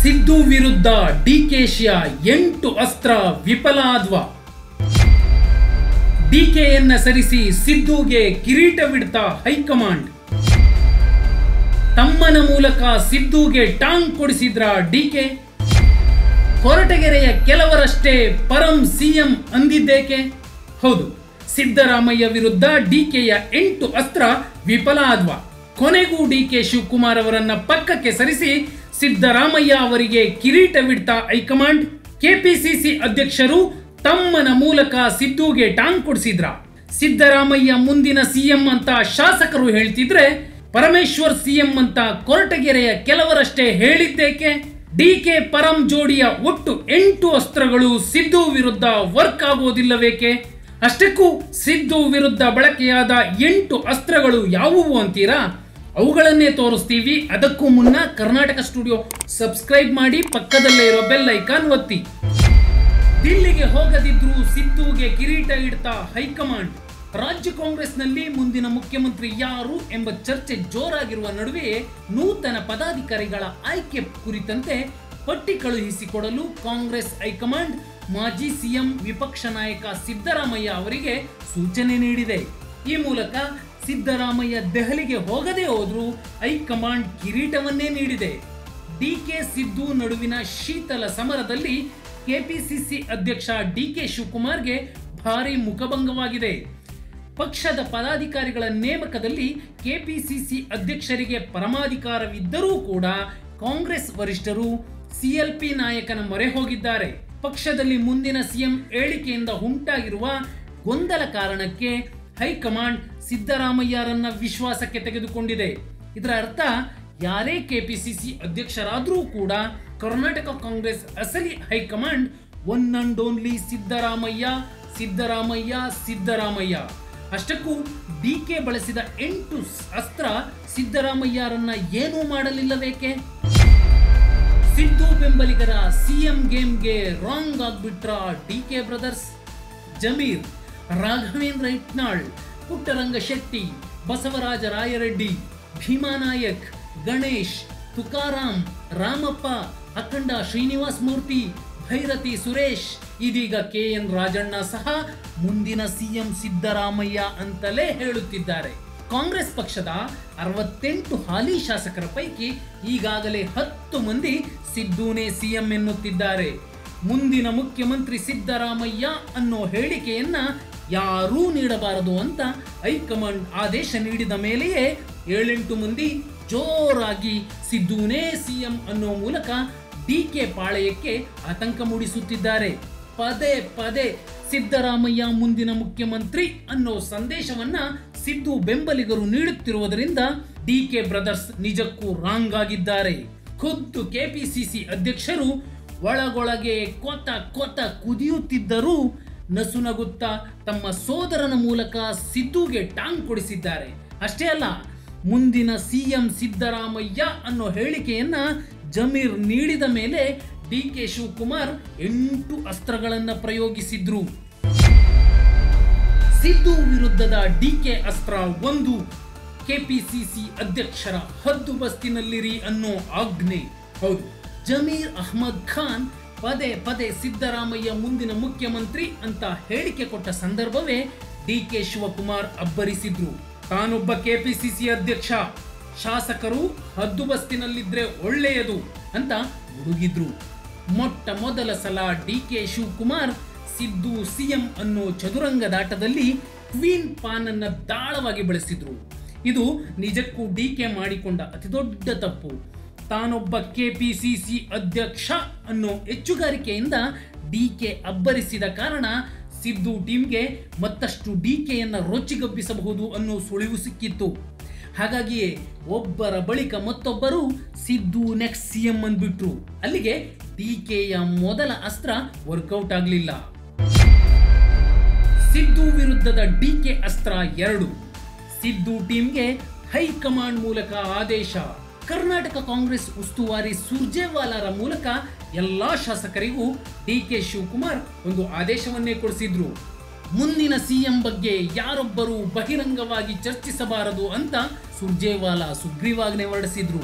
ಸಿದ್ದು ವಿರುದ್ಧ ಡಿಕೆಶಿಯ ಎಂಟು ಅಸ್ತ್ರ ವಿಫಲಾದ್ವ. ಡಿಕೆಯನ್ನ ಸರಿಸಿ ಸಿದ್ದುಗೆ ಕಿರೀಟವಿಡ್ತಾ ಹೈಕಮಾಂಡ್. ತಮ್ಮನ ಮೂಲಕ ಸಿದ್ದುಗೆ ಟಾಂಗ್ ಕೊಡಿಸಿದ್ರ ಡಿಕೆ. ಕೊರಟಗೆರೆಯ ಕೆಲವರಷ್ಟೇ ಪರಂ ಸಿಎಂ ಅಂದಿದ್ದೇಕೆ? ಹೌದು, ಸಿದ್ದರಾಮಯ್ಯ ವಿರುದ್ಧ ಡಿಕೆಯ ಎಂಟು ಅಸ್ತ್ರ ವಿಫಲ ಆದ್ವ ಕೊನೆಗೂ ಡಿಕೆ ಶಿವಕುಮಾರ್ ಅವರನ್ನ ಪಕ್ಕಕ್ಕೆ ಸರಿಸಿ ಸಿದ್ದರಾಮಯ್ಯ ಅವರಿಗೆ ಕಿರೀಟವಿಡ್ತ ಹೈಕಮಾಂಡ್, ಕೆಪಿಸಿಸಿ ಅಧ್ಯಕ್ಷರು ತಮ್ಮನ ಮೂಲಕ ಸಿದ್ದುಗೆ ಟಾಂಗ್ ಕೊಡಿಸಿದ್ರ. ಸಿದ್ದರಾಮಯ್ಯ ಮುಂದಿನ ಸಿಎಂ ಅಂತ ಶಾಸಕರು ಹೇಳ್ತಿದ್ರೆ, ಪರಮೇಶ್ವರ್ ಸಿಎಂ ಅಂತ ಕೊರಟಗೆರೆಯ ಕೆಲವರಷ್ಟೇ ಹೇಳಿದ್ದೇಕೆ? ಡಿಕೆ ಪರಂ ಜೋಡಿಯ ಒಟ್ಟು ಎಂಟು ಅಸ್ತ್ರಗಳು ಸಿದ್ದು ವಿರುದ್ಧ ವರ್ಕ್ ಆಗೋದಿಲ್ಲವೇಕೆ? ಅಷ್ಟಕ್ಕೂ ಸಿದ್ದು ವಿರುದ್ಧ ಬಳಕೆಯಾದ ಎಂಟು ಅಸ್ತ್ರಗಳು ಯಾವುವು ಅಂತೀರಾ? ಅವುಗಳನ್ನೇ ತೋರಿಸ್ತೀವಿ. ಅದಕ್ಕೂ ಮುನ್ನ ಕರ್ನಾಟಕ ಸ್ಟುಡಿಯೋ ಸಬ್ಸ್ಕ್ರೈಬ್ ಮಾಡಿ ಪಕ್ಕದಲ್ಲೇ ಇರೋ ಬೆಲ್ ಐಕಾನ್ ಒತ್ತಿ. ದಿಲ್ಲಿಗೆ ಹೋಗದಿದ್ರು ಸಿದ್ದುಗೆ ಕಿರೀಟ ಇಡ್ತಾ ಹೈಕಮಾಂಡ್. ರಾಜ್ಯ ಕಾಂಗ್ರೆಸ್ನಲ್ಲಿ ಮುಂದಿನ ಮುಖ್ಯಮಂತ್ರಿ ಯಾರು ಎಂಬ ಚರ್ಚೆ ಜೋರಾಗಿರುವ ನಡುವೆ ನೂತನ ಪದಾಧಿಕಾರಿಗಳ ಆಯ್ಕೆ ಕುರಿತಂತೆ ಪಟ್ಟಿ ಕಳುಹಿಸಿಕೊಡಲು ಕಾಂಗ್ರೆಸ್ ಹೈಕಮಾಂಡ್ ಮಾಜಿ ಸಿಎಂ ವಿಪಕ್ಷ ನಾಯಕ ಸಿದ್ದರಾಮಯ್ಯ ಅವರಿಗೆ ಸೂಚನೆ ನೀಡಿದೆ. ಈ ಮೂಲಕ ಸಿದ್ದರಾಮಯ್ಯ ದೆಹಲಿಗೆ ಹೋಗದೇ ಹೋದ್ರೂ ಹೈಕಮಾಂಡ್ ಕಿರೀಟವನ್ನೇ ನೀಡಿದೆ. ಡಿಕೆ ಸಿದ್ದು ನಡುವಿನ ಶೀತಲ ಸಮರದಲ್ಲಿ ಕೆಪಿಸಿಸಿ ಅಧ್ಯಕ್ಷ ಡಿ ಕೆ ಶಿವಕುಮಾರ್ಗೆ ಭಾರಿ ಮುಖಭಂಗವಾಗಿದೆ. ಪಕ್ಷದ ಪದಾಧಿಕಾರಿಗಳ ನೇಮಕದಲ್ಲಿ ಕೆಪಿಸಿಸಿ ಅಧ್ಯಕ್ಷರಿಗೆ ಪರಮಾಧಿಕಾರವಿದ್ದರೂ ಕೂಡ ಕಾಂಗ್ರೆಸ್ ವರಿಷ್ಠರು ಸಿಎಲ್ಪಿ ನಾಯಕನ ಮೊರೆ ಹೋಗಿದ್ದಾರೆ. ಪಕ್ಷದಲ್ಲಿ ಮುಂದಿನ ಸಿಎಂ ಹೇಳಿಕೆಯಿಂದ ಉಂಟಾಗಿರುವ ಗೊಂದಲ ಕಾರಣಕ್ಕೆ ಹೈಕಮಾಂಡ್ ಸಿದ್ದರಾಮಯ್ಯರನ್ನ ವಿಶ್ವಾಸಕ್ಕೆ ತೆಗೆದುಕೊಂಡಿದೆ. ಇದರ ಅರ್ಥ, ಯಾರೇ ಕೆಪಿಸಿಸಿ ಅಧ್ಯಕ್ಷರಾದರೂ ಕೂಡ ಕರ್ನಾಟಕ ಕಾಂಗ್ರೆಸ್ ಅಸಲಿ high command one and only Siddaramaiah Siddaramaiah Siddaramaiah. ಅಷ್ಟಕ್ಕೂ ಡಿ ಕೆ ಬಳಸಿದ ಎಂಟು ಅಸ್ತ್ರ ಸಿದ್ದರಾಮಯ್ಯರನ್ನ ಏನೂ ಮಾಡಲಿಲ್ಲಬೇಕೆ ಸಿದ್ದು ಬೆಂಬಲಿಗರ ಸಿಎಂ ಗೇಮ್ಗೆ wrong ಆಗ್ಬಿಟ್ರ D K brothers? Zameer Raghavendra Itnal, Puttaranga Shetty, Basavaraj Rayareddy Bhimanaik Ganesh Tukaram Ramappa, Akhanda Srinivas Murthy, Byrathi Suresh, ಇದೀಗ ಕೆ ಎನ್ ರಾಜಣ್ಣ ಸಹ ಮುಂದಿನ ಸಿಎಂ ಸಿದ್ದರಾಮಯ್ಯ ಅಂತಲೇ ಹೇಳುತ್ತಿದ್ದಾರೆ. ಕಾಂಗ್ರೆಸ್ ಪಕ್ಷದ ಅರವತ್ತೆಂಟು ಹಾಲಿ ಶಾಸಕರ ಪೈಕಿ ಈಗಾಗಲೇ ಹತ್ತು ಮಂದಿ ಸಿದ್ದೂನೇ ಸಿಎಂ ಎನ್ನುತ್ತಿದ್ದಾರೆ. ಮುಂದಿನ ಮುಖ್ಯಮಂತ್ರಿ ಸಿದ್ದರಾಮಯ್ಯ ಅನ್ನೋ ಹೇಳಿಕೆಯನ್ನ ಯಾರೂ ನೀಡಬಾರದು ಅಂತ ಹೈಕಮಾಂಡ್ ಆದೇಶ ನೀಡಿದ ಮೇಲೆಯೇ ಏಳೆಂಟು ಮಂದಿ ಜೋರಾಗಿ ಸಿದ್ದುನೇ ಸಿಎಂ ಅನ್ನೋ ಮೂಲಕ ಡಿ ಕೆ ಪಾಳೆಯಕ್ಕೆ ಆತಂಕ ಮೂಡಿಸುತ್ತಿದ್ದಾರೆ. ಪದೇ ಪದೇ ಸಿದ್ದರಾಮಯ್ಯ ಮುಂದಿನ ಮುಖ್ಯಮಂತ್ರಿ ಅನ್ನೋ ಸಂದೇಶವನ್ನ ಸಿದ್ದು ಬೆಂಬಲಿಗರು ನೀಡುತ್ತಿರುವುದರಿಂದ ಡಿ ಕೆ ಬ್ರದರ್ಸ್ ನಿಜಕ್ಕೂ ರಾಂಗ್ ಆಗಿದ್ದಾರೆ. ಖುದ್ದು ಕೆಪಿಸಿಸಿ ಅಧ್ಯಕ್ಷರು ಒಳಗೊಳಗೆ ಕೊತ ಕೊತ ಕುದಿಯುತ್ತಿದ್ದರೂ ನಸುನಗುತ್ತಾ ತಮ್ಮ ಸೋದರನ ಮೂಲಕ ಸಿದ್ದುಗೆ ಟಾಂಗ್ ಕೊಡಿಸಿದ್ದಾರೆ. ಅಷ್ಟೇ ಅಲ್ಲ, ಮುಂದಿನ ಸಿಎಂ ಸಿದ್ದರಾಮಯ್ಯ ಅನ್ನೋ ಹೇಳಿಕೆಯನ್ನ ಜಮೀರ್ ನೀಡಿದ ಮೇಲೆ ಡಿ ಕೆ ಶಿವಕುಮಾರ್ ಎಂಟು ಅಸ್ತ್ರಗಳನ್ನ ಪ್ರಯೋಗಿಸಿದ್ರು. ಸಿದ್ದು ವಿರುದ್ಧದ ಡಿ ಕೆ ಅಸ್ತ್ರ ಒಂದು, ಕೆಪಿಸಿಸಿ ಅಧ್ಯಕ್ಷರ ಹದ್ದು ಬಸ್ತಿನಲ್ಲಿರಿ ಅನ್ನೋ ಆಜ್ಞೆ. ಹೌದು, ಜಮೀರ್ ಅಹ್ಮದ್ ಖಾನ್ ಪದೇ ಪದೇ ಸಿದ್ದರಾಮಯ್ಯ ಮುಂದಿನ ಮುಖ್ಯಮಂತ್ರಿ ಅಂತ ಹೇಳಿಕೆ ಕೊಟ್ಟ ಸಂದರ್ಭವೇ ಡಿ ಕೆ ಶಿವಕುಮಾರ್ ಅಬ್ಬರಿಸಿದ್ರು. ತಾನೊಬ್ಬ ಕೆಪಿಸಿಸಿ ಅಧ್ಯಕ್ಷ. ಶಾಸಕರು ಹದ್ದುಬಸ್ತಿನಲ್ಲಿದ್ರೆ ಒಳ್ಳೆಯದು ಅಂತ ಹುಡುಗಿದ್ರು ಮೊಟ್ಟ ಮೊದಲ ಸಲ D K Shivakumar Siddu CM ಅನ್ನೋ ಚದುರಂಗದಾಟದಲ್ಲಿ ಕ್ವೀನ್ ಪಾನ್ ಅನ್ನ ದಾಳವಾಗಿ ಬಳಸಿದ್ರು. ಇದು ನಿಜಕ್ಕೂ ಡಿ ಕೆ ಮಾಡಿಕೊಂಡ ಅತಿದೊಡ್ಡ ತಪ್ಪು. ತಾನೊಬ್ಬ ಕೆಪಿಸಿಸಿ ಅಧ್ಯಕ್ಷ ಅನ್ನೋ ಹೆಚ್ಚುಗಾರಿಕೆಯಿಂದ ಡಿಕೆ ಅಬ್ಬರಿಸಿದ ಕಾರಣ ಸಿದ್ದು ಟೀಮ್ಗೆ ಮತ್ತಷ್ಟು ಡಿಕೆಯನ್ನ ರೊಚ್ಚಿಗಬ್ಬಿಸಬಹುದು ಅನ್ನೋ ಸುಳಿವು ಸಿಕ್ಕಿತ್ತು. ಹಾಗಾಗಿಯೇ ಒಬ್ಬರ ಬಳಿಕ ಮತ್ತೊಬ್ಬರು ಸಿದ್ದು ನೆಕ್ಸ್ಟ್ ಸಿಎಂ ಅಂದ್ಬಿಟ್ರು. ಅಲ್ಲಿಗೆ ಡಿಕೆಯ ಮೊದಲ ಅಸ್ತ್ರ ವರ್ಕೌಟ್ ಆಗಲಿಲ್ಲ. ಸಿದ್ದು ವಿರುದ್ಧದ ಡಿಕೆ ಅಸ್ತ್ರ ಎರಡು. ಸಿದ್ದು ಟೀಮ್ಗೆ ಹೈಕಮಾಂಡ್ ಮೂಲಕ ಆದೇಶ. ಕರ್ನಾಟಕ ಕಾಂಗ್ರೆಸ್ ಉಸ್ತುವಾರಿ ಸುರ್ಜೇವಾಲಾರ ಮೂಲಕ ಎಲ್ಲಾ ಶಾಸಕರಿಗೂ ಡಿ ಕೆ ಶಿವಕುಮಾರ್ ಒಂದು ಆದೇಶವನ್ನೇ ಕೊಡಿಸಿದ್ರು. ಮುಂದಿನ ಸಿಎಂ ಬಗ್ಗೆ ಯಾರೊಬ್ಬರು ಬಹಿರಂಗವಾಗಿ ಚರ್ಚಿಸಬಾರದು ಅಂತ ಸುರ್ಜೇವಾಲಾ ಸುಗ್ರೀವಾಜ್ಞೆ ಹೊರಡಿಸಿದ್ರು.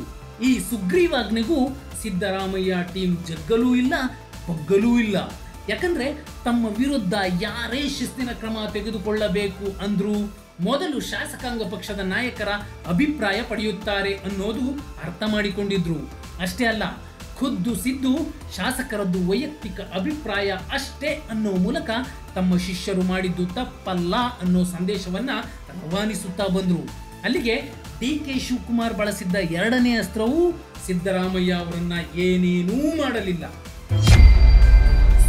ಈ ಸುಗ್ರೀವಾಜ್ಞೆಗೂ ಸಿದ್ದರಾಮಯ್ಯ ಟೀಮ್ ಜಗ್ಗಲೂ ಇಲ್ಲ, ಬಗ್ಗಲೂ ಇಲ್ಲ. ಯಾಕಂದ್ರೆ ತಮ್ಮ ವಿರುದ್ಧ ಯಾರೇ ಶಿಸ್ತಿನ ಕ್ರಮ ತೆಗೆದುಕೊಳ್ಳಬೇಕು ಅಂದ್ರೂ ಮೊದಲು ಶಾಸಕಾಂಗ ಪಕ್ಷದ ನಾಯಕರ ಅಭಿಪ್ರಾಯ ಪಡೆಯುತ್ತಾರೆ ಅನ್ನೋದು ಅರ್ಥ ಮಾಡಿಕೊಂಡಿದ್ರು. ಅಷ್ಟೇ ಅಲ್ಲ, ಖುದ್ದು ಸಿದ್ದು ಶಾಸಕರದ್ದು ವೈಯಕ್ತಿಕ ಅಭಿಪ್ರಾಯ ಅಷ್ಟೇ ಅನ್ನೋ ಮೂಲಕ ತಮ್ಮ ಶಿಷ್ಯರು ಮಾಡಿದ್ದು ತಪ್ಪಲ್ಲ ಅನ್ನೋ ಸಂದೇಶವನ್ನ ರವಾನಿಸುತ್ತಾ ಬಂದರು. ಅಲ್ಲಿಗೆ ಡಿ ಕೆ ಶಿವಕುಮಾರ್ ಬಳಸಿದ್ದ ಎರಡನೇ ಅಸ್ತ್ರವೂ ಸಿದ್ದರಾಮಯ್ಯ ಅವರನ್ನ ಏನೇನೂ ಮಾಡಲಿಲ್ಲ.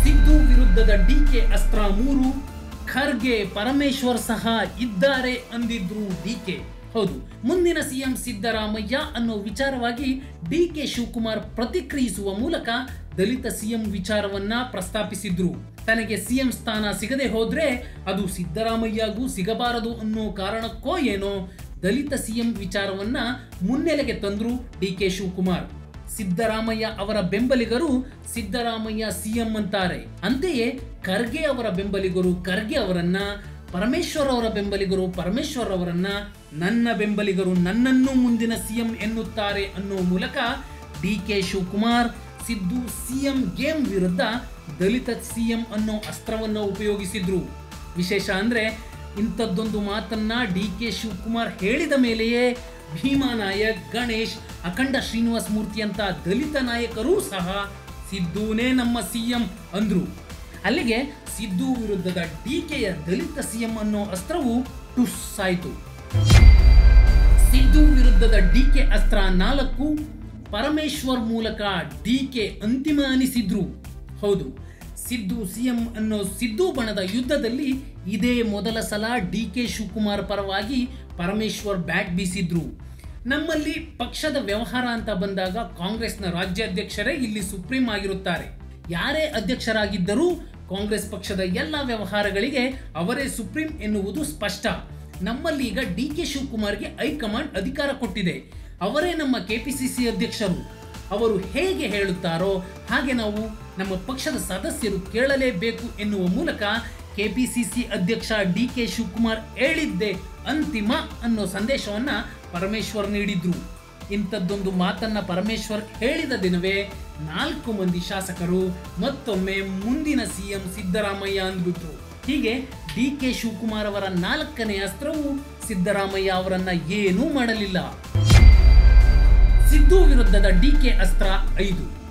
ಸಿದ್ದು ವಿರುದ್ಧದ ಡಿ ಕೆ ಅಸ್ತ್ರ ಮೂರು ಖರ್ಗೆ ಪರಮೇಶ್ವರ್ ಸಹ ಇದ್ದಾರೆ ಅಂದಿದ್ರು ಡಿಕೆ ಹೌದು, ಮುಂದಿನ ಸಿಎಂ ಸಿದ್ದರಾಮಯ್ಯ ಅನ್ನೋ ವಿಚಾರವಾಗಿ ಡಿ ಕೆ ಶಿವಕುಮಾರ್ ಪ್ರತಿಕ್ರಿಯಿಸುವ ಮೂಲಕ ದಲಿತ ಸಿಎಂ ವಿಚಾರವನ್ನ ಪ್ರಸ್ತಾಪಿಸಿದ್ರು. ತನಗೆ ಸಿಎಂ ಸ್ಥಾನ ಸಿಗದೆ ಹೋದ್ರೆ ಅದು ಸಿದ್ದರಾಮಯ್ಯಗೂ ಸಿಗಬಾರದು ಅನ್ನೋ ಕಾರಣಕ್ಕೋ ಏನೋ ದಲಿತ ಸಿಎಂ ವಿಚಾರವನ್ನ ಮುನ್ನೆಲೆಗೆ ತಂದ್ರು ಡಿ ಕೆ ಶಿವಕುಮಾರ್. ಸಿದ್ದರಾಮಯ್ಯ ಅವರ ಬೆಂಬಲಿಗರು ಸಿದ್ದರಾಮಯ್ಯ ಸಿಎಂ ಅಂತಾರೆ. ಅಂತೆಯೇ ಖರ್ಗೆ ಅವರ ಬೆಂಬಲಿಗರು ಖರ್ಗೆ ಅವರನ್ನ, ಪರಮೇಶ್ವರ್ ಅವರ ಬೆಂಬಲಿಗರು ಪರಮೇಶ್ವರ್ ಅವರನ್ನ ನನ್ನ ಬೆಂಬಲಿಗರು ನನ್ನನ್ನು ಮುಂದಿನ ಸಿಎಂ ಎನ್ನುತ್ತಾರೆ ಅನ್ನೋ ಮೂಲಕ D K Shivakumar Siddu CM game ವಿರುದ್ಧ ದಲಿತ ಸಿಎಂ ಅನ್ನೋ ಅಸ್ತ್ರವನ್ನು ಉಪಯೋಗಿಸಿದ್ರು. ವಿಶೇಷ ಅಂದ್ರೆ ಇಂಥದ್ದೊಂದು ಮಾತನ್ನ ಡಿ ಕೆ ಶಿವಕುಮಾರ್ ಹೇಳಿದ ಮೇಲೆಯೇ ಭೀಮಾ ನಾಯಕ್ ಗಣೇಶ್, ಅಖಂಡ ಶ್ರೀನಿವಾಸ ಮೂರ್ತಿ ಅಂತ ದಲಿತ ನಾಯಕರೂ ಸಹ ಸಿದ್ದುನೇ ನಮ್ಮ ಸಿಎಂ ಅಂದ್ರು. ಅಲ್ಲಿಗೆ ಸಿದ್ದು ವಿರುದ್ಧದ ಡಿಕೆಯ ದಲಿತ ಸಿಎಂ ಅನ್ನೋ ಅಸ್ತ್ರವು ಟುಸ್ ಆಯಿತು. ಸಿದ್ದು ವಿರುದ್ಧದ ಡಿಕೆ ಅಸ್ತ್ರ ನಾಲ್ಕು, ಪರಮೇಶ್ವರ್ ಮೂಲಕ ಡಿಕೆ ಅಂತಿಮ ಅನಿಸಿದ್ರು. ಹೌದು, ಸಿದ್ದು ಸಿಎಂ ಅನ್ನೋ ಸಿದ್ದು ಬಣದ ಯುದ್ಧದಲ್ಲಿ ಇದೇ ಮೊದಲ ಸಲ ಡಿ ಕೆ ಶಿವಕುಮಾರ್ ಪರವಾಗಿ ಪರಮೇಶ್ವರ್ ಬ್ಯಾಟ್ ಬೀಸಿದ್ರು. ನಮ್ಮಲ್ಲಿ ಪಕ್ಷದ ವ್ಯವಹಾರ ಅಂತ ಬಂದಾಗ ಕಾಂಗ್ರೆಸ್ನ ರಾಜ್ಯಾಧ್ಯಕ್ಷರೇ ಇಲ್ಲಿ ಸುಪ್ರೀಂ ಆಗಿರುತ್ತಾರೆ. ಯಾರೇ ಅಧ್ಯಕ್ಷರಾಗಿದ್ದರೂ ಕಾಂಗ್ರೆಸ್ ಪಕ್ಷದ ಎಲ್ಲ ವ್ಯವಹಾರಗಳಿಗೆ ಅವರೇ ಸುಪ್ರೀಂ ಎನ್ನುವುದು ಸ್ಪಷ್ಟ. ನಮ್ಮಲ್ಲಿ ಈಗ ಡಿ ಕೆ ಶಿವಕುಮಾರ್ಗೆ ಹೈಕಮಾಂಡ್ ಅಧಿಕಾರ ಕೊಟ್ಟಿದೆ. ಅವರೇ ನಮ್ಮ ಕೆಪಿಸಿಸಿ ಅಧ್ಯಕ್ಷರು. ಅವರು ಹೇಗೆ ಹೇಳುತ್ತಾರೋ ಹಾಗೆ ನಾವು ನಮ್ಮ ಪಕ್ಷದ ಸದಸ್ಯರು ಕೇಳಲೇಬೇಕು ಎನ್ನುವ ಮೂಲಕ ಕೆಪಿಸಿಸಿ ಅಧ್ಯಕ್ಷ ಡಿ ಕೆ ಶಿವಕುಮಾರ್ ಹೇಳಿದ್ದೆ ಅಂತಿಮ ಅನ್ನೋ ಸಂದೇಶವನ್ನ ಪರಮೇಶ್ವರ್ ನೀಡಿದ್ರು. ಇಂಥದ್ದೊಂದು ಮಾತನ್ನ ಪರಮೇಶ್ವರ್ ಹೇಳಿದ ದಿನವೇ ನಾಲ್ಕು ಮಂದಿ ಶಾಸಕರು ಮತ್ತೊಮ್ಮೆ ಮುಂದಿನ ಸಿಎಂ ಸಿದ್ದರಾಮಯ್ಯ ಅಂದ್ಬಿಟ್ರು. ಹೀಗೆ ಡಿ ಕೆ ಶಿವಕುಮಾರ್ ಅವರ ನಾಲ್ಕನೇ ಅಸ್ತ್ರವು ಸಿದ್ದರಾಮಯ್ಯ ಅವರನ್ನ ಏನೂ ಮಾಡಲಿಲ್ಲ. ಸಿದ್ದು ವಿರುದ್ಧದ ಡಿಕೆ ಅಸ್ತ್ರ ಐದು.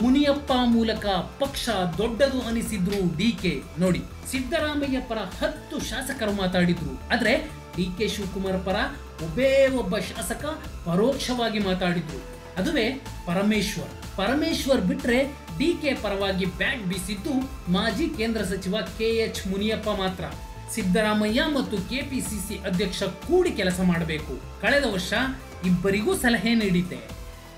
ಮುನಿಯಪ್ಪ ಮೂಲಕ ಪಕ್ಷ ದೊಡ್ಡದು ಅನಿಸಿದ್ರು ಡಿಕೆ ನೋಡಿ, ಸಿದ್ದರಾಮಯ್ಯ ಪರ ಹತ್ತು ಶಾಸಕರು ಮಾತಾಡಿದ್ರು. ಆದ್ರೆ ಡಿ ಕೆ ಶಿವಕುಮಾರ್ ಪರ ಒಬ್ಬೇ ಒಬ್ಬ ಶಾಸಕ ಪರೋಕ್ಷವಾಗಿ ಮಾತಾಡಿದ್ರು. ಅದುವೇ ಪರಮೇಶ್ವರ್. ಪರಮೇಶ್ವರ್ ಬಿಟ್ರೆ ಡಿ ಕೆ ಪರವಾಗಿ ಬ್ಯಾಟ್ ಬೀಸಿದ್ದು ಮಾಜಿ ಕೇಂದ್ರ ಸಚಿವ ಕೆ ಎಚ್ ಮುನಿಯಪ್ಪ ಮಾತ್ರ. ಸಿದ್ದರಾಮಯ್ಯ ಮತ್ತು ಕೆಪಿಸಿಸಿ ಅಧ್ಯಕ್ಷ ಕೂಡಿ ಕೆಲಸ ಮಾಡಬೇಕು. ಕಳೆದ ವರ್ಷ ಇಬ್ಬರಿಗೂ ಸಲಹೆ ನೀಡಿದ್ದೆ.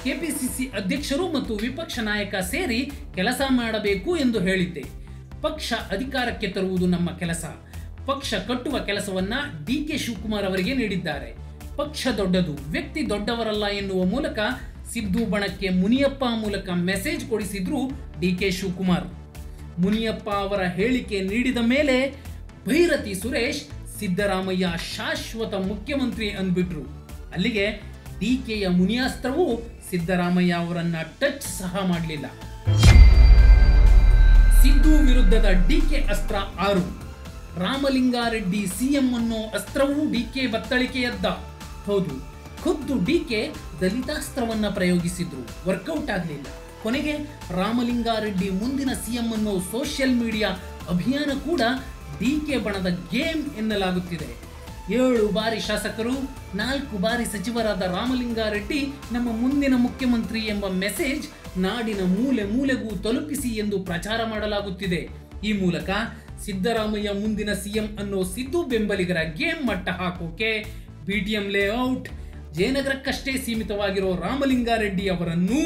ಕೆಪಿಸಿಸಿ ಅಧ್ಯಕ್ಷರು ಮತ್ತು ವಿಪಕ್ಷ ನಾಯಕ ಸೇರಿ ಕೆಲಸ ಮಾಡಬೇಕು ಎಂದು ಹೇಳಿದ್ದೆ. ಪಕ್ಷ ಅಧಿಕಾರಕ್ಕೆ ತರುವುದು ನಮ್ಮ ಕೆಲಸ. ಪಕ್ಷ ಕಟ್ಟುವ ಕೆಲಸವನ್ನ ಡಿ ಕೆ ಶಿವಕುಮಾರ್ ಅವರಿಗೆ ನೀಡಿದ್ದಾರೆ. ಪಕ್ಷ ದೊಡ್ಡದು, ವ್ಯಕ್ತಿ ದೊಡ್ಡವರಲ್ಲ ಎನ್ನುವ ಮೂಲಕ ಸಿದ್ದು ಬಣಕ್ಕೆ ಮುನಿಯಪ್ಪ ಮೂಲಕ ಮೆಸೇಜ್ ಕೊಡಿಸಿದ್ರು ಡಿ ಕೆ ಶಿವಕುಮಾರ್. ಮುನಿಯಪ್ಪ ಅವರ ಹೇಳಿಕೆ ನೀಡಿದ ಮೇಲೆ ಭೈರತಿ ಸುರೇಶ್, ಸಿದ್ದರಾಮಯ್ಯ ಶಾಶ್ವತ ಮುಖ್ಯಮಂತ್ರಿ ಅಂದ್ಬಿಟ್ರು. ಅಲ್ಲಿಗೆ ಡಿಕೆಯ ಮುನಿಯಾಸ್ತ್ರವು ಸಿದ್ದರಾಮಯ್ಯ ಅವರನ್ನ ಟಚ್ ಸಹ ಮಾಡಲಿಲ್ಲ. ಸಿದ್ದು ವಿರುದ್ಧದ ಡಿಕೆ ಅಸ್ತ್ರ ಆರು. ರಾಮಲಿಂಗಾರೆಡ್ಡಿ ಸಿಎಂ ಅನ್ನೋ ಅಸ್ತ್ರವೂ ಡಿಕೆ ಬತ್ತಳಿಕೆಯದ್ದ. ಹೌದು, ಖುದ್ದು ಡಿಕೆ ದಲಿತಾಸ್ತ್ರವನ್ನ ಪ್ರಯೋಗಿಸಿದ್ರು. ವರ್ಕೌಟ್ ಆಗಲಿಲ್ಲ. ಕೊನೆಗೆ ರಾಮಲಿಂಗಾರೆಡ್ಡಿ ಮುಂದಿನ ಸಿಎಂ ಅನ್ನೋ ಸೋಷಿಯಲ್ ಮೀಡಿಯಾ ಅಭಿಯಾನ ಕೂಡ ಡಿಕೆ ಬಣದ ಗೇಮ್ ಎನ್ನಲಾಗುತ್ತಿದೆ. ಏಳು ಬಾರಿ ಶಾಸಕರು, ನಾಲ್ಕು ಬಾರಿ ಸಚಿವರಾದ ರಾಮಲಿಂಗಾರೆಡ್ಡಿ ನಮ್ಮ ಮುಂದಿನ ಮುಖ್ಯಮಂತ್ರಿ ಎಂಬ ಮೆಸೇಜ್ ನಾಡಿನ ಮೂಲೆ ಮೂಲೆಗೂ ತಲುಪಿಸಿ ಎಂದು ಪ್ರಚಾರ ಮಾಡಲಾಗುತ್ತಿದೆ. ಈ ಮೂಲಕ ಸಿದ್ದರಾಮಯ್ಯ ಮುಂದಿನ ಸಿಎಂ ಅನ್ನೋ ಸಿದ್ದು ಬೆಂಬಲಿಗರ ಗೇಮ್ ಮಟ್ಟ ಹಾಕೋಕೆ ಬಿಟಿಎಂ ಲೇಔಟ್, ಜಯನಗರಕ್ಕಷ್ಟೇ ಸೀಮಿತವಾಗಿರೋ ರಾಮಲಿಂಗಾರೆಡ್ಡಿ ಅವರನ್ನೂ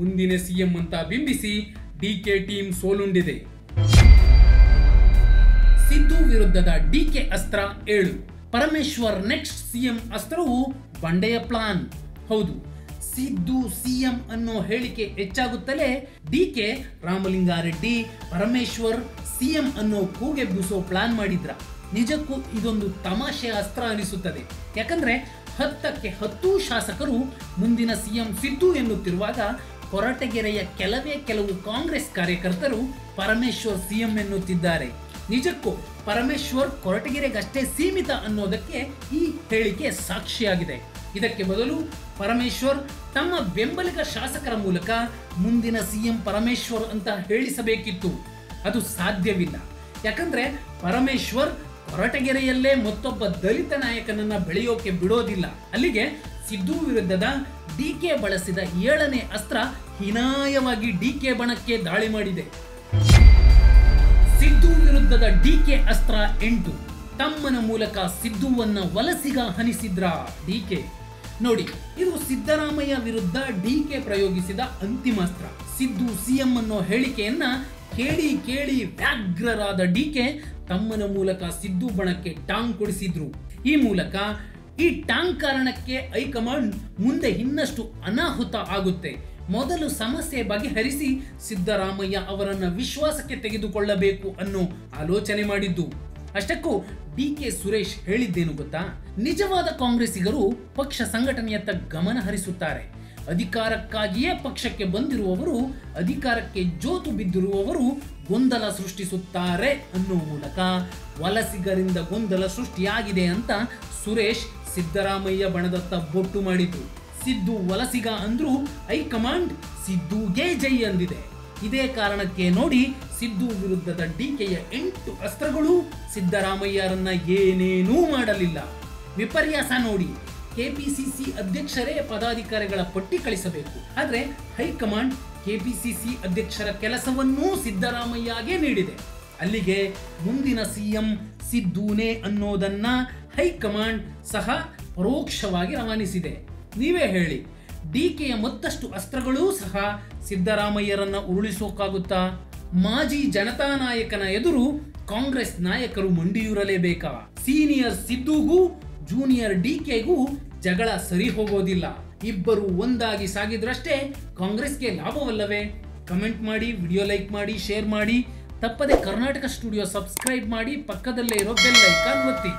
ಮುಂದಿನ ಸಿಎಂ ಅಂತ ಬಿಂಬಿಸಿ ಡಿಕೆ ಟೀಮ್ ಸೋಲುಂಡಿದೆ. ಸಿದ್ದು ವಿರುದ್ಧದ ಡಿಕೆ ಅಸ್ತ್ರ ಏಳು. ಪರಮೇಶ್ವರ್ ನೆಕ್ಸ್ಟ್ ಸಿಎಂ ಅಸ್ತ್ರವು ಬಂಡೆಯ ಪ್ಲಾನ್. ಹೌದು, ಸಿದ್ದು ಸಿಎಂ ಅನ್ನೋ ಹೇಳಿಕೆ ಹೆಚ್ಚಾಗುತ್ತಲೇ D K Ramalinga Reddy Parameshwar CM ಅನ್ನೋ ಕೂಗೆಬ್ಬಿಸೋ ಪ್ಲಾನ್ ಮಾಡಿದ್ರ. ನಿಜಕ್ಕೂ ಇದೊಂದು ತಮಾಷೆ ಅಸ್ತ್ರ ಅನಿಸುತ್ತದೆ. ಯಾಕಂದ್ರೆ ಹತ್ತಕ್ಕೆ ಹತ್ತು ಶಾಸಕರು ಮುಂದಿನ ಸಿಎಂ ಸಿದ್ದು ಎನ್ನುತ್ತಿರುವಾಗ ಕೊರಟಗೆರೆಯ ಕೆಲವೇ ಕೆಲವು ಕಾಂಗ್ರೆಸ್ ಕಾರ್ಯಕರ್ತರು ಪರಮೇಶ್ವರ್ ಸಿಎಂ ಎನ್ನುತ್ತಿದ್ದಾರೆ. ನಿಜಕ್ಕೂ ಪರಮೇಶ್ವರ್ ಕೊರಟಗೆರೆಗಷ್ಟೇ ಸೀಮಿತ ಅನ್ನೋದಕ್ಕೆ ಈ ಹೇಳಿಕೆ ಸಾಕ್ಷಿಯಾಗಿದೆ. ಇದಕ್ಕೆ ಬದಲು ಪರಮೇಶ್ವರ್ ತಮ್ಮ ಬೆಂಬಲಿಗ ಶಾಸಕರ ಮೂಲಕ ಮುಂದಿನ ಸಿಎಂ ಪರಮೇಶ್ವರ್ ಅಂತ ಹೇಳಿಸಬೇಕಿತ್ತು. ಅದು ಸಾಧ್ಯವಿಲ್ಲ. ಯಾಕಂದ್ರೆ ಪರಮೇಶ್ವರ್ ಕೊರಟಗೆರೆಯಲ್ಲೇ ಮತ್ತೊಬ್ಬ ದಲಿತ ನಾಯಕನನ್ನ ಬೆಳೆಯೋಕೆ ಬಿಡೋದಿಲ್ಲ. ಅಲ್ಲಿಗೆ ಸಿದ್ದು ವಿರುದ್ಧದ ಡಿಕೆ ಬಳಸಿದ ಏಳನೇ ಅಸ್ತ್ರ ಹೀನಾಯವಾಗಿ ಡಿಕೆ ಬಣಕ್ಕೆ ದಾಳಿ ಮಾಡಿದೆ. ಸಿದ್ದು ವಿರುದ್ಧದ ಡಿಕೆ ಅಸ್ತ್ರ ಎಂಟು. ತಮ್ಮನ ಮೂಲಕ ಸಿದ್ದುವನ್ನ ವಲಸಿಗ ಹನಿಸಿದ್ರ ಡಿಕೆ ನೋಡಿ, ಇದು ಸಿದ್ದರಾಮಯ್ಯ ವಿರುದ್ಧ ಡಿಕೆ ಪ್ರಯೋಗಿಸಿದ ಅಂತಿಮ ಅಸ್ತ್ರ. ಸಿದ್ದು ಸಿಎಂ ಅನ್ನೋ ಹೇಳಿಕೆಯನ್ನ ಕೇಳಿ ಕೇಳಿ ವ್ಯಾಗ್ರರಾದ ಡಿಕೆ ತಮ್ಮನ ಮೂಲಕ ಸಿದ್ದು ಬಣಕ್ಕೆ ಟಾಂಗ್ ಕೊಡಿಸಿದ್ರು. ಈ ಮೂಲಕ ಈ ಟಾಂಗ್ ಕಾರಣಕ್ಕೆ ಹೈಕಮಾಂಡ್ ಮುಂದೆ ಇನ್ನಷ್ಟು ಅನಾಹುತ ಆಗುತ್ತೆ. ಮೊದಲು ಸಮಸ್ಯೆ ಬಗೆಹರಿಸಿ ಸಿದ್ದರಾಮಯ್ಯ ಅವರನ್ನ ವಿಶ್ವಾಸಕ್ಕೆ ತೆಗೆದುಕೊಳ್ಳಬೇಕು ಅನ್ನೋ ಆಲೋಚನೆ ಮಾಡಿದ್ದು. ಅಷ್ಟಕ್ಕೂ ಡಿ ಕೆ ಸುರೇಶ್ ಹೇಳಿದ್ದೇನು ಗೊತ್ತಾ? ನಿಜವಾದ ಕಾಂಗ್ರೆಸ್ಸಿಗರು ಪಕ್ಷ ಸಂಘಟನೆಯತ್ತ ಗಮನ ಹರಿಸುತ್ತಾರೆ. ಅಧಿಕಾರಕ್ಕಾಗಿಯೇ ಪಕ್ಷಕ್ಕೆ ಬಂದಿರುವವರು, ಅಧಿಕಾರಕ್ಕೆ ಜೋತು ಬಿದ್ದಿರುವವರು ಗೊಂದಲ ಸೃಷ್ಟಿಸುತ್ತಾರೆ ಅನ್ನೋ ಮೂಲಕ ವಲಸಿಗರಿಂದ ಗೊಂದಲ ಸೃಷ್ಟಿಯಾಗಿದೆ ಅಂತ ಸುರೇಶ್ ಸಿದ್ದರಾಮಯ್ಯ ಬಣದತ್ತ ಬೊಟ್ಟು ಮಾಡಿದ್ರು. ಸಿದ್ದು ವಲಸಿಗ ಅಂದ್ರೂ ಹೈಕಮಾಂಡ್ ಸಿದ್ದುಗೆ ಜೈ ಅಂದಿದೆ. ಇದೇ ಕಾರಣಕ್ಕೆ ನೋಡಿ ಸಿದ್ದು ವಿರುದ್ಧದ ಡಿಕೆಯ ಎಂಟು ಅಸ್ತ್ರಗಳು ಸಿದ್ದರಾಮಯ್ಯರನ್ನ ಏನೇನೂ ಮಾಡಲಿಲ್ಲ. ವಿಪರ್ಯಾಸ ನೋಡಿ, ಕೆಪಿಸಿಸಿ ಅಧ್ಯಕ್ಷರೇ ಪದಾಧಿಕಾರಿಗಳ ಪಟ್ಟಿ ಕಳಿಸಬೇಕು. ಆದ್ರೆ ಹೈಕಮಾಂಡ್ ಕೆಪಿಸಿಸಿ ಅಧ್ಯಕ್ಷರ ಕೆಲಸವನ್ನೂ ಸಿದ್ದರಾಮಯ್ಯಗೆ ನೀಡಿದೆ. ಅಲ್ಲಿಗೆ ಮುಂದಿನ ಸಿಎಂ ಸಿದ್ದೂನೇ ಅನ್ನೋದನ್ನ ಹೈಕಮಾಂಡ್ ಸಹ ಪರೋಕ್ಷವಾಗಿ ರವಾನಿಸಿದೆ. ನೀವೇ ಹೇಳಿ ಡಿ ಕೆಯ ಮತ್ತಷ್ಟು ಅಸ್ತ್ರಗಳೂ ಸಹ ಸಿದ್ದರಾಮಯ್ಯರನ್ನ ಉರುಳಿಸೋಕ್ಕಾಗುತ್ತಾ ಮಾಜಿ ಜನತಾ ನಾಯಕನ ಎದುರು ಕಾಂಗ್ರೆಸ್ ನಾಯಕರು ಮಂಡಿಯೂರಲೇಬೇಕಾ? ಸೀನಿಯರ್ ಸಿದ್ದುಗೂ ಜೂನಿಯರ್ ಡಿ ಕೆಗೂ ಜಗಳ ಸರಿ ಹೋಗೋದಿಲ್ಲ. ಇಬ್ಬರು ಒಂದಾಗಿ ಸಾಗಿದ್ರಷ್ಟೇ ಕಾಂಗ್ರೆಸ್ಗೆ ಲಾಭವಲ್ಲವೇ? ಕಮೆಂಟ್ ಮಾಡಿ, ವಿಡಿಯೋ ಲೈಕ್ ಮಾಡಿ, ಶೇರ್ ಮಾಡಿ. ತಪ್ಪದೆ ಕರ್ನಾಟಕ ಸ್ಟುಡಿಯೋ ಸಬ್ಸ್ಕ್ರೈಬ್ ಮಾಡಿ, ಪಕ್ಕದಲ್ಲೇ ಇರೋ ಬೆಲ್ ಐಕಾನ್ ಒತ್ತಿ.